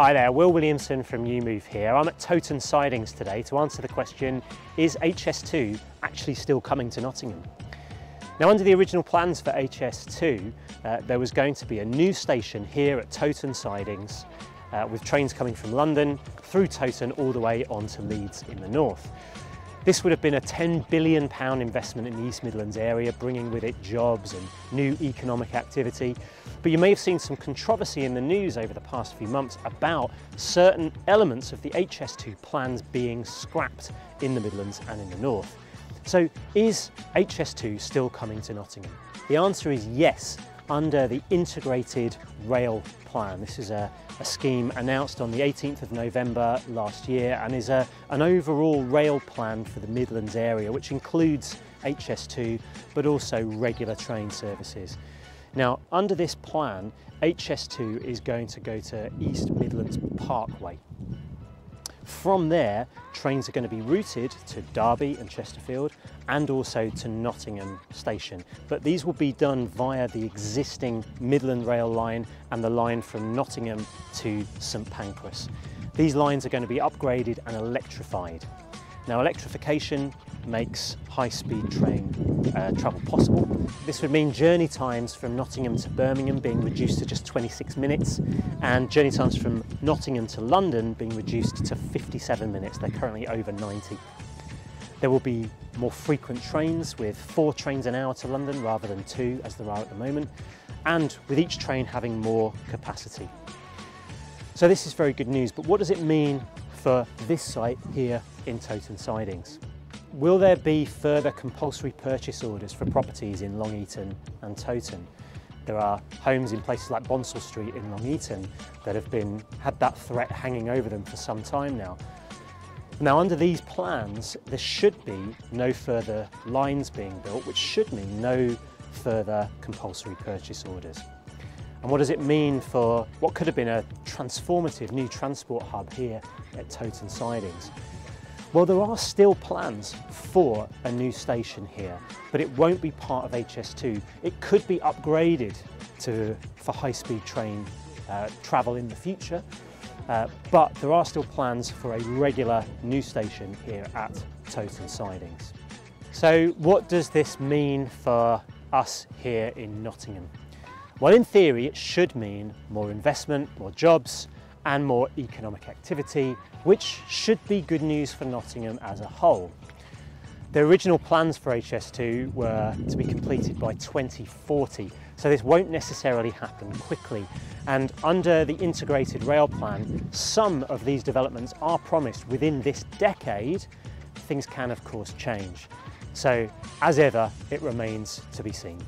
Hi there, Will Williamson from EweMove here. I'm at Toton Sidings today to answer the question, is HS2 actually still coming to Nottingham? Now under the original plans for HS2, uh, there was going to be a new station here at Toton Sidings uh, with trains coming from London through Toton all the way on to Leeds in the north. This would have been a £10 billion investment in the East Midlands area, bringing with it jobs and new economic activity. But you may have seen some controversy in the news over the past few months about certain elements of the HS2 plans being scrapped in the Midlands and in the North. So is HS2 still coming to Nottingham? The answer is yes, under the Integrated Rail Plan. This is a, a, scheme announced on the 18th of November last year and is a, an overall rail plan for the Midlands area which includes HS2 but also regular train services. Now, under this plan, HS2 is going to go to East Midlands Parkway. From there, trains are going to be routed to Derby and Chesterfield and also to Nottingham Station. But these will be done via the existing Midland Rail line and the line from Nottingham to St Pancras. These lines are going to be upgraded and electrified. Now electrification makes high-speed train uh, travel possible. This would mean journey times from Nottingham to Birmingham being reduced to just 26 minutes and journey times from Nottingham to London being reduced to 57 minutes. They're currently over 90. There will be more frequent trains with four trains an hour to London rather than two as there are at the moment and with each train having more capacity. So this is very good news, but what does it mean for this site here in Toton Sidings? Will there be further compulsory purchase orders for properties in Long Eaton and Toton? There are homes in places like Bonsall Street in Long Eaton that have been had that threat hanging over them for some time now. Now under these plans there should be no further lines being built which should mean no further compulsory purchase orders. And what does it mean for what could have been a transformative new transport hub here at Toton Sidings? Well, there are still plans for a new station here, but it won't be part of HS2. It could be upgraded to, for high-speed train uh, travel in the future, uh, but there are still plans for a regular new station here at Toton Sidings. So what does this mean for us here in Nottingham? Well, in theory, it should mean more investment, more jobs, and more economic activity, which should be good news for Nottingham as a whole. The original plans for HS2 were to be completed by 2040, so this won't necessarily happen quickly. And under the integrated rail plan, some of these developments are promised within this decade. Things can, of course, change. So, as ever, it remains to be seen.